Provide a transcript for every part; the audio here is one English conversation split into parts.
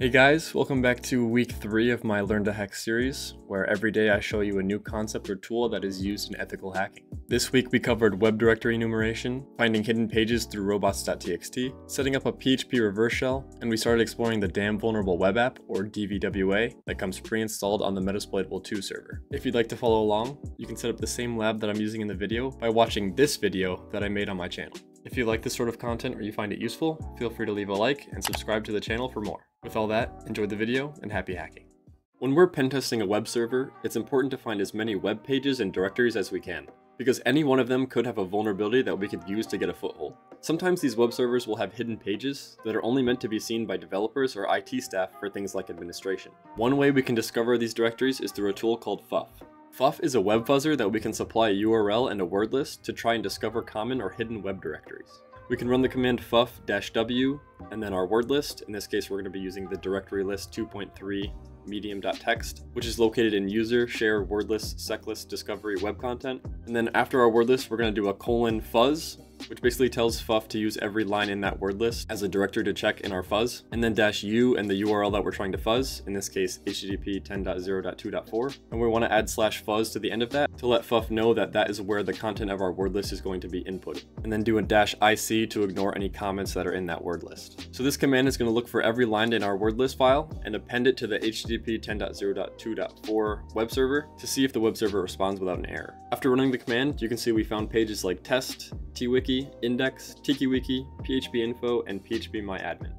Hey guys, welcome back to week 3 of my Learn to Hack series, where every day I show you a new concept or tool that is used in ethical hacking. This week we covered web directory enumeration, finding hidden pages through robots.txt, setting up a PHP reverse shell, and we started exploring the Damn Vulnerable Web App, or DVWA, that comes pre-installed on the Metasploitable 2 server. If you'd like to follow along, you can set up the same lab that I'm using in the video by watching this video that I made on my channel. If you like this sort of content or you find it useful, feel free to leave a like and subscribe to the channel for more. With all that, enjoy the video and happy hacking. When we're pen testing a web server, it's important to find as many web pages and directories as we can, because any one of them could have a vulnerability that we could use to get a foothold. Sometimes these web servers will have hidden pages that are only meant to be seen by developers or IT staff for things like administration. One way we can discover these directories is through a tool called FUF. FUF is a web fuzzer that we can supply a URL and a word list to try and discover common or hidden web directories. We can run the command fuf-w and then our word list. In this case, we're going to be using the directory list 2.3 medium.txt, which is located in user, share, wordlist, seclist, discovery, web content. And then after our word list, we're going to do a colon fuzz, which basically tells FUF to use every line in that word list as a directory to check in our fuzz, and then dash u and the URL that we're trying to fuzz, in this case HTTP 10.0.2.4, and we want to add slash fuzz to the end of that to let Fuff know that that is where the content of our word list is going to be input, and then do a dash IC to ignore any comments that are in that word list. So this command is going to look for every line in our word list file and append it to the HTTP 10.0.2.4 web server to see if the web server responds without an error. After running the command, you can see we found pages like test, twiki, Index, TikiWiki, PHPinfo, and PHPMyAdmin.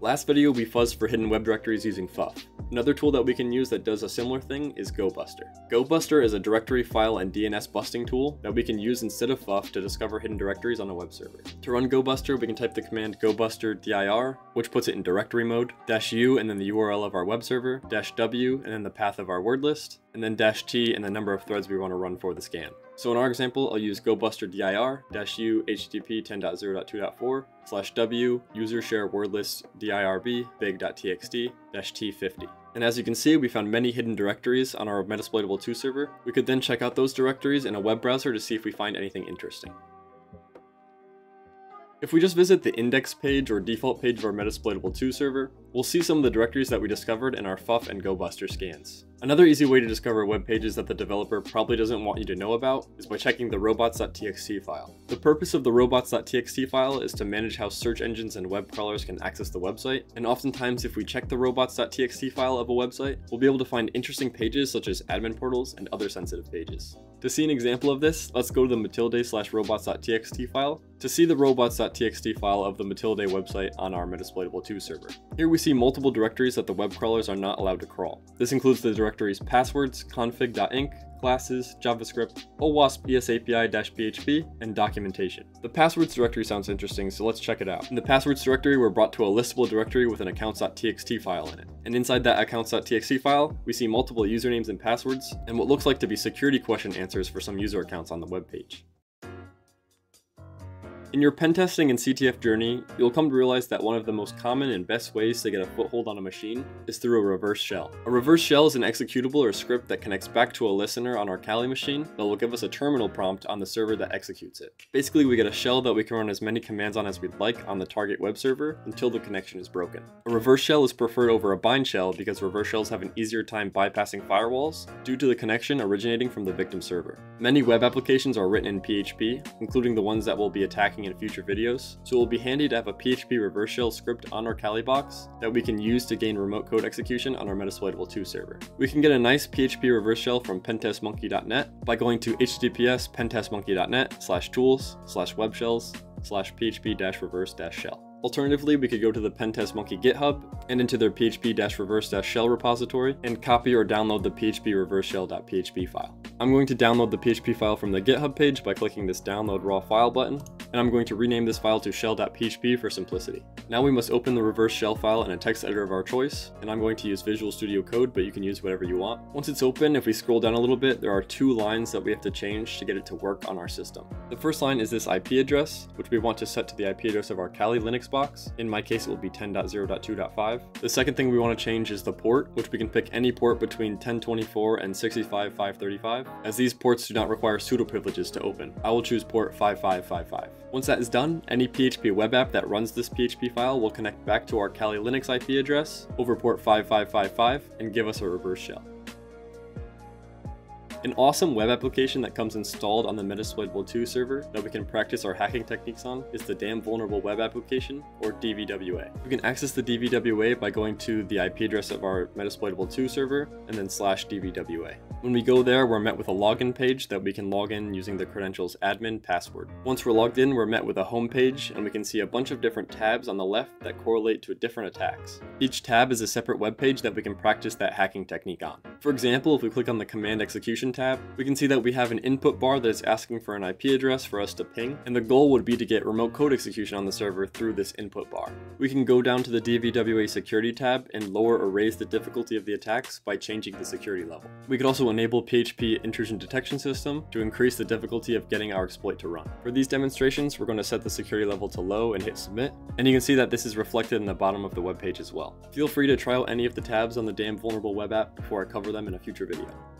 Last video we fuzzed for hidden web directories using FUF. Another tool that we can use that does a similar thing is GoBuster. GoBuster is a directory file and DNS busting tool that we can use instead of Fuff to discover hidden directories on a web server. To run GoBuster, we can type the command gobuster dir, which puts it in directory mode, dash u and then the URL of our web server, dash w and then the path of our word list, and then dash t and the number of threads we want to run for the scan. So in our example, I'll use gobuster dir u http 10.0.2.4 slash w user/share/wordlist/dirb big.txt -t 50. And as you can see, we found many hidden directories on our Metasploitable 2 server. We could then check out those directories in a web browser to see if we find anything interesting. If we just visit the index page or default page of our Metasploitable 2 server, we'll see some of the directories that we discovered in our FUF and GoBuster scans. Another easy way to discover web pages that the developer probably doesn't want you to know about is by checking the robots.txt file. The purpose of the robots.txt file is to manage how search engines and web crawlers can access the website, and oftentimes if we check the robots.txt file of a website, we'll be able to find interesting pages such as admin portals and other sensitive pages. To see an example of this, let's go to the matilde slash robots.txt file to see the robots.txt file of the matilde website on our Metasploitable 2 server. Here we see multiple directories that the web crawlers are not allowed to crawl. This includes the directories passwords, config.inc, classes, JavaScript, OWASP ESAPI-PHP, and documentation. The passwords directory sounds interesting, so let's check it out. In the passwords directory, we're brought to a listable directory with an accounts.txt file in it. And inside that accounts.txt file, we see multiple usernames and passwords, and what looks like to be security question answers for some user accounts on the web page. In your pen testing and CTF journey, you'll come to realize that one of the most common and best ways to get a foothold on a machine is through a reverse shell. A reverse shell is an executable or script that connects back to a listener on our Kali machine that will give us a terminal prompt on the server that executes it. Basically, we get a shell that we can run as many commands on as we'd like on the target web server until the connection is broken. A reverse shell is preferred over a bind shell because reverse shells have an easier time bypassing firewalls due to the connection originating from the victim server. Many web applications are written in PHP, including the ones that will be attacking in future videos, so it will be handy to have a PHP reverse shell script on our Kali box that we can use to gain remote code execution on our Metasploitable 2 server. We can get a nice PHP reverse shell from pentestmonkey.net by going to https pentestmonkey.net slash tools slash webshells slash php reverse shell. Alternatively, we could go to the Pentest Monkey GitHub and into their php-reverse-shell repository and copy or download the php reverse shell.php file. I'm going to download the PHP file from the GitHub page by clicking this download raw file button, and I'm going to rename this file to shell.php for simplicity. Now we must open the reverse shell file in a text editor of our choice, and I'm going to use Visual Studio Code, but you can use whatever you want. Once it's open, if we scroll down a little bit, there are two lines that we have to change to get it to work on our system. The first line is this IP address, which we want to set to the IP address of our Kali Linux box. In my case, it will be 10.0.2.5. The second thing we want to change is the port, which we can pick any port between 1024 and 65535, as these ports do not require sudo privileges to open. I will choose port 5555. Once that is done, any PHP web app that runs this PHP file will connect back to our Kali Linux IP address over port 5555 and give us a reverse shell. An awesome web application that comes installed on the Metasploitable 2 server that we can practice our hacking techniques on is the Damn Vulnerable Web Application, or DVWA. We can access the DVWA by going to the IP address of our Metasploitable 2 server and then slash DVWA. When we go there, we're met with a login page that we can log in using the credentials admin password. Once we're logged in, we're met with a home page and we can see a bunch of different tabs on the left that correlate to different attacks. Each tab is a separate web page that we can practice that hacking technique on. For example, if we click on the command execution tab, we can see that we have an input bar that is asking for an IP address for us to ping, and the goal would be to get remote code execution on the server through this input bar. We can go down to the DVWA security tab and lower or raise the difficulty of the attacks by changing the security level. We could also enable PHP intrusion detection system to increase the difficulty of getting our exploit to run. For these demonstrations, we're going to set the security level to low and hit submit, and you can see that this is reflected in the bottom of the web page as well. Feel free to try out any of the tabs on the Damn Vulnerable web app before I cover them in a future video.